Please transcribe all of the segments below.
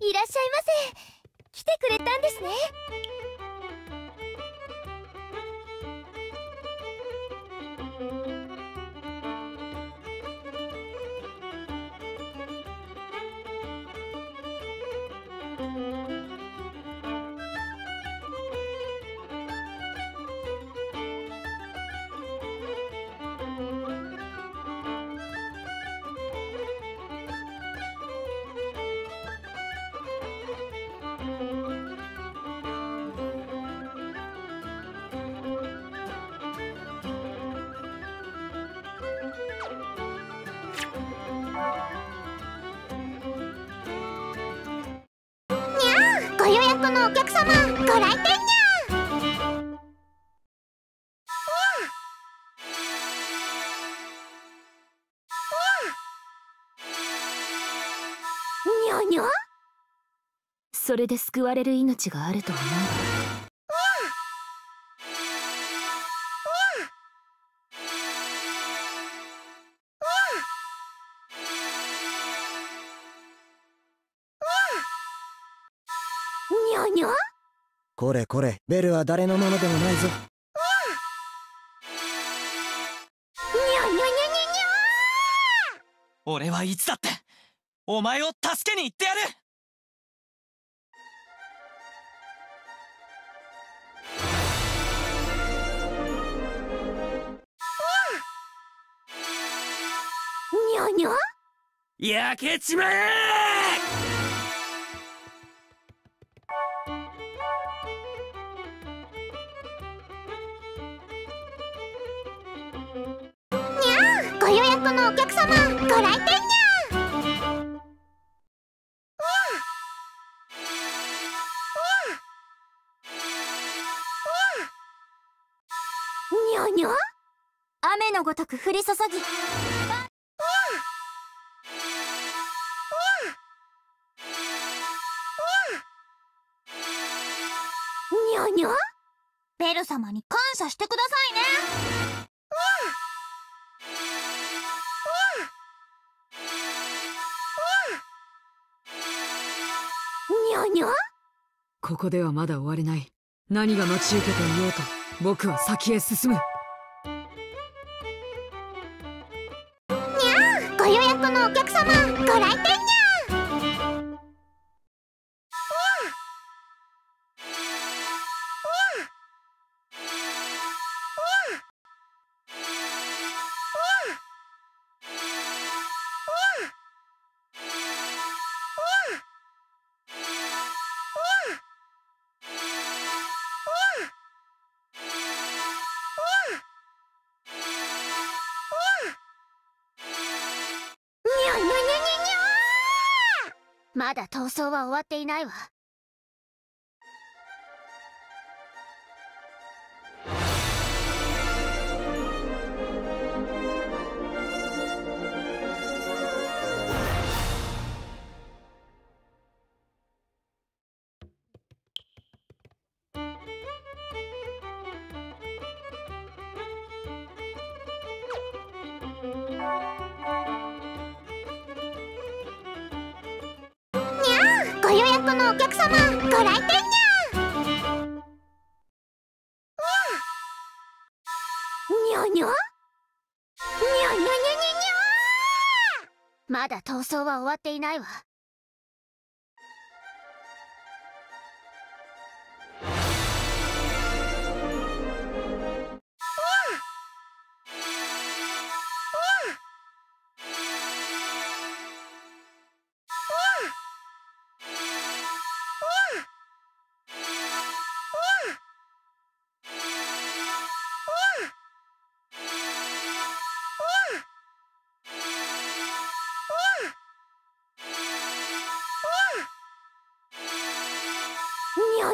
いらっしゃいませ。来てくれたんですね。のお客様ご来店にゃ。にゃ。にゃそれで救われる命があると思うにゃにゃこれこれベルは誰のものでもないぞ。にゃにゃにゃにゃにゃ俺はいつだってお前を助けに行ってやる！にゃにゃ焼けちまえご予約のお客様ご来店にゃにゃにゃにゃにゃ雨のごとく降り注にゃにゃここではまだ終われない。何が待ち受けていようと僕は先へ進む。ご予約のお客様ご来店にゃまだ逃走は終わっていないわ。にょにょにょにょにょまだ逃走は終わっていないわ。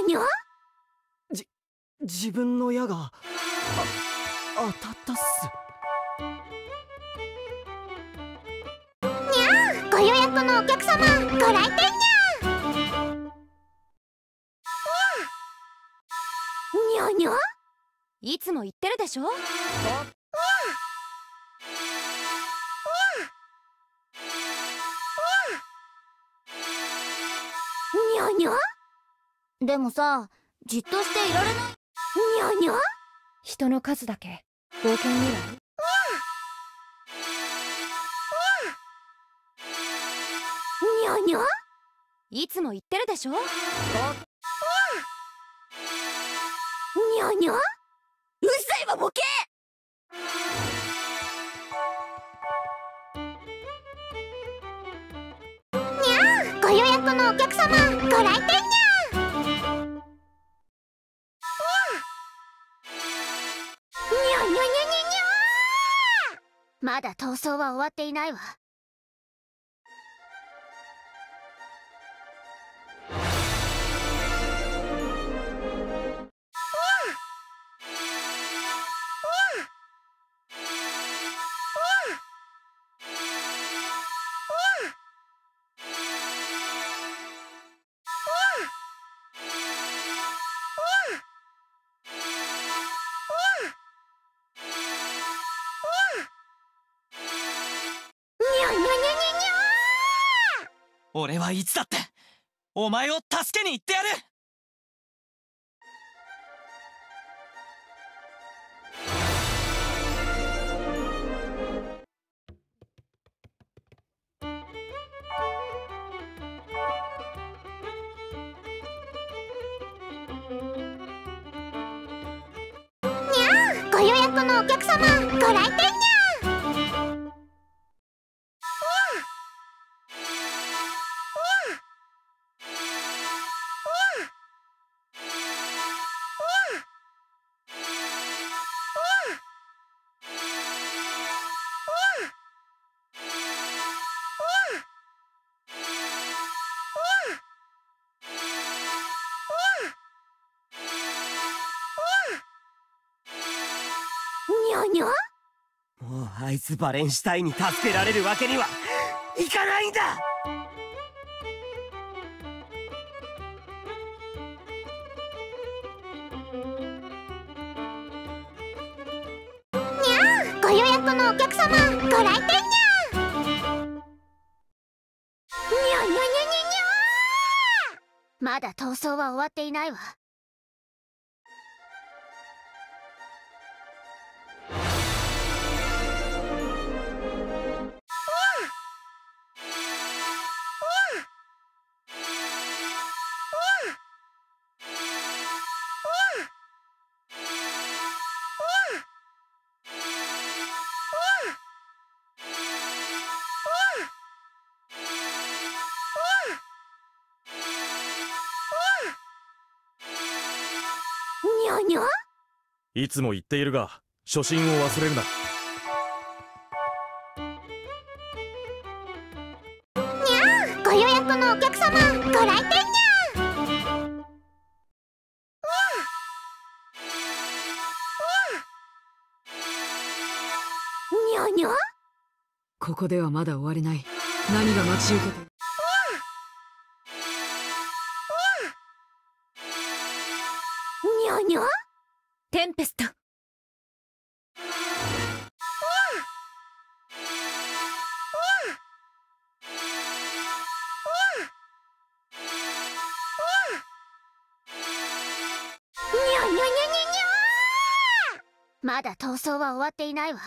にゃ？にゃ自分の矢があ当たったっす。ご予約のお客様ご来店にゃにゃにゃいつも言ってるでしょ？でもさじっとしていられない。にゃにゃ人の数だけ。冒険にはにゃにゃいつも言ってるでしょ？にゃにゃうるさいわボケ！ご予約のお客様ご来店にまだ逃走は終わっていないわ。俺はいつだってお前を助けに行ってやる。ご予約のお客様ご来店もうあいつバレンシュタインに助けられるわけにはいかないんだ！ご予約のお客様ご来店にゃにゃにゃにゃにゃにゃまだ逃走は終わっていないわ。いつも言っているが初心を忘れるな。ご予約のお客様ご来店にゃにゃにゃここではまだ終われない。何が待ち受けてンペスト。まだ逃走は終わっていないわ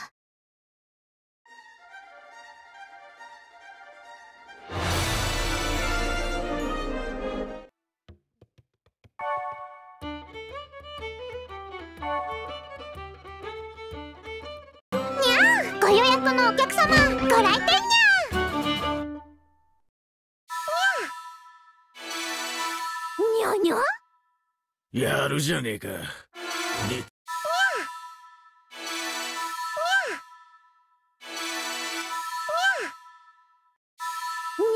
ご予約のお客様ご来店にゃにゃにゃやるじゃねえか。に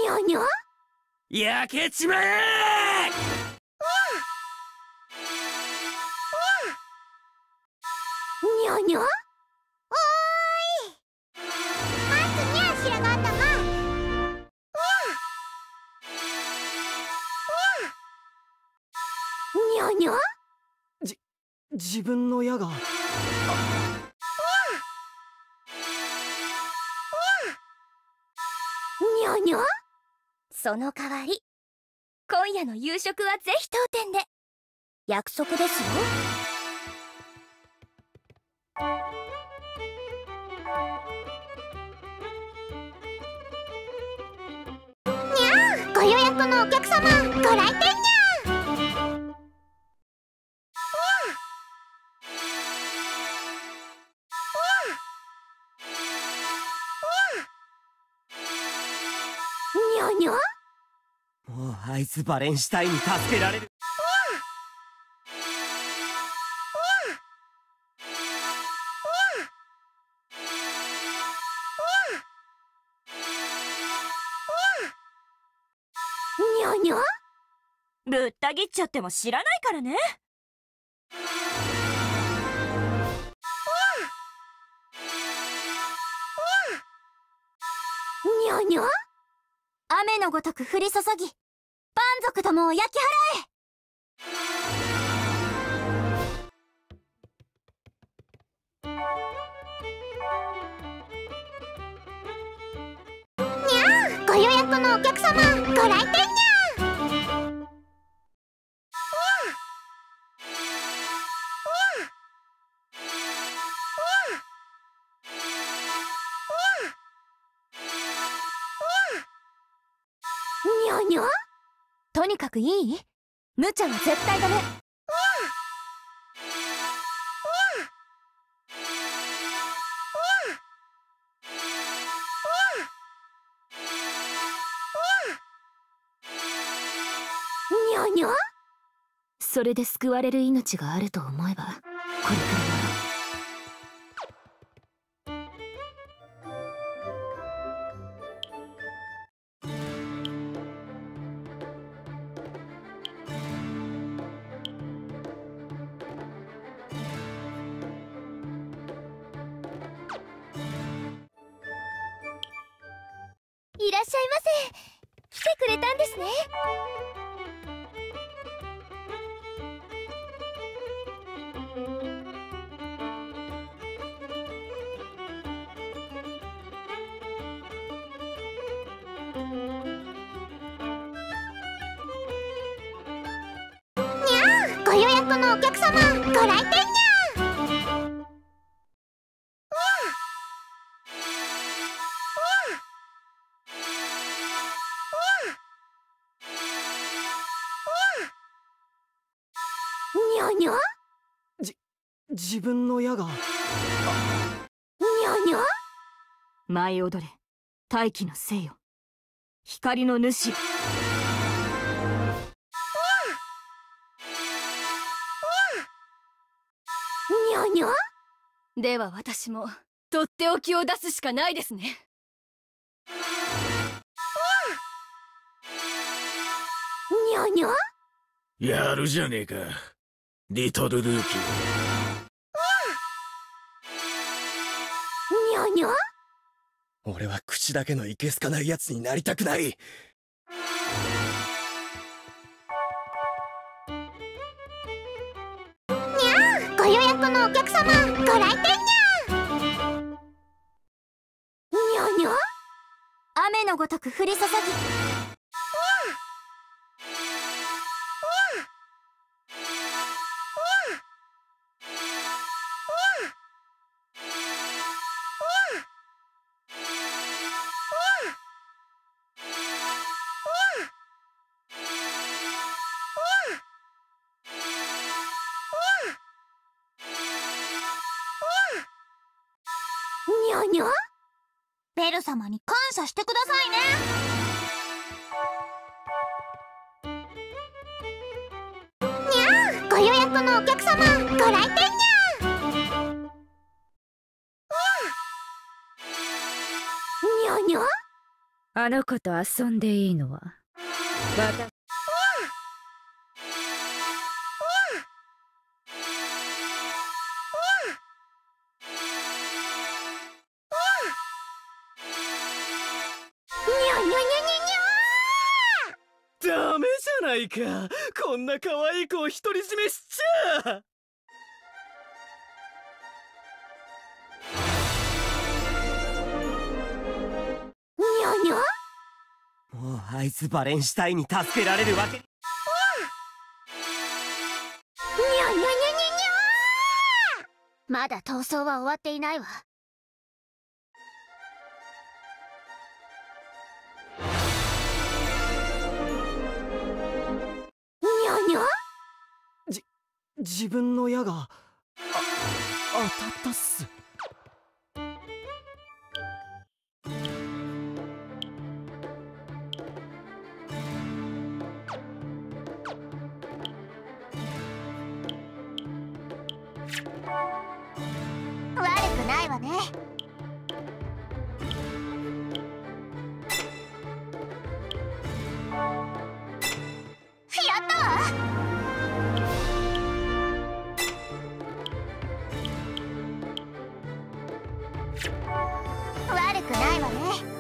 ゃにゃ焼けちまえにゃにゃ自分の矢が。にゃにゃその代わり今夜の夕食はぜひ当店で。約束ですよ。にゃー！ご予約のお客様ご来店スバレンシュタインに助けられる。にゃにゃ？ぶった切っちゃっても知らないからね。にゃにゃ？雨のごとく降り注ぎ。族どもを焼き払え。ご予約のお客様ご来店にゃにゃにゃとにかくいい？無茶は絶対ダメ。にゃにゃ？それで救われる命があると思えばこれくらはらっしゃいませ。来てくれたんですね。にゃーご予約のお客様ご来店にゃにゃ自分の矢が。にゃにゃ舞い踊れ大気のせよ光の主よにゃにゃでは私もとっておきを出すしかないですね。にゃにゃやるじゃねえかリトルルーキー。にゃにゃ俺は口だけのいけすかないやつになりたくない。ご予約のお客様ご来店にゃにゃにゃ雨のごとく降り注ぎにゃ？ベル様に感謝してくださいね。にゃご予約のお客様ご来店にゃにゃにゃあの子と遊んでいいのは？私ないか。こんな可愛い子を独り占めしちゃ。にょにょ？もうあいつバレンシュタインに助けられるわけ。にゃにょにょにょにょまだ逃走は終わっていないわ。自分の矢があ当たったっす。くないわね。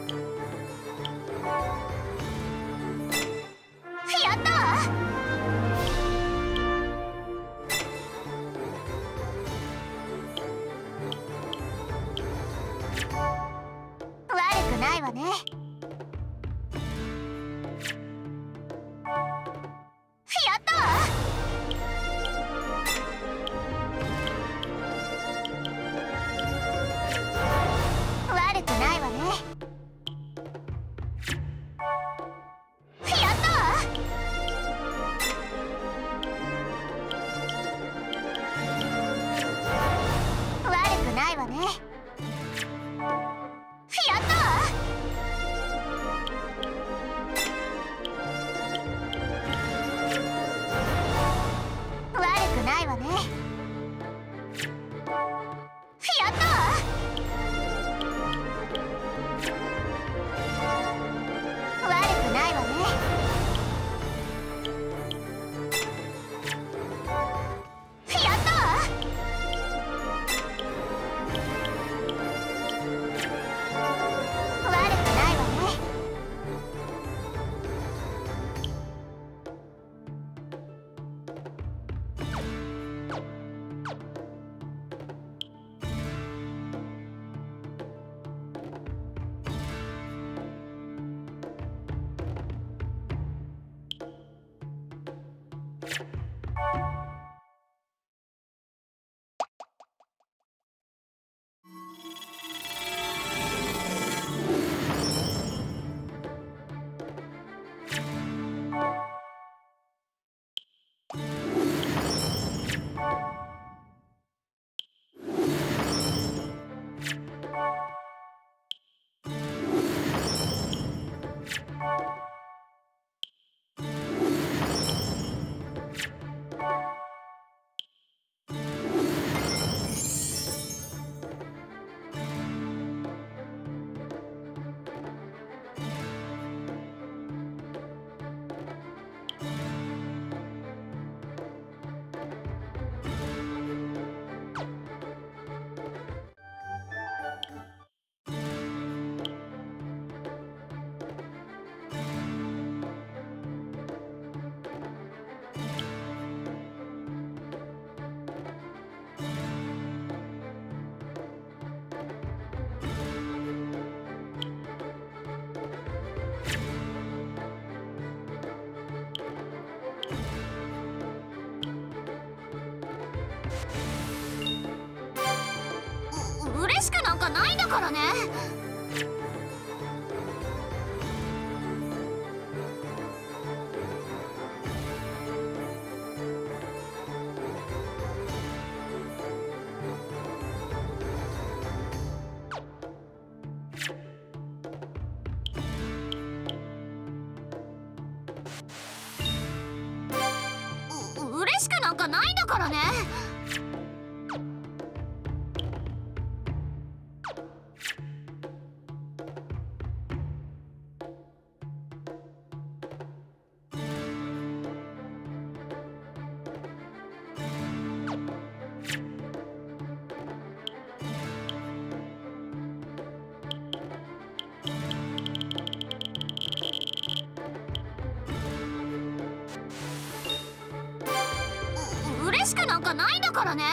からね。う嬉しくなんかないんだからね。しかなんかないんだからね。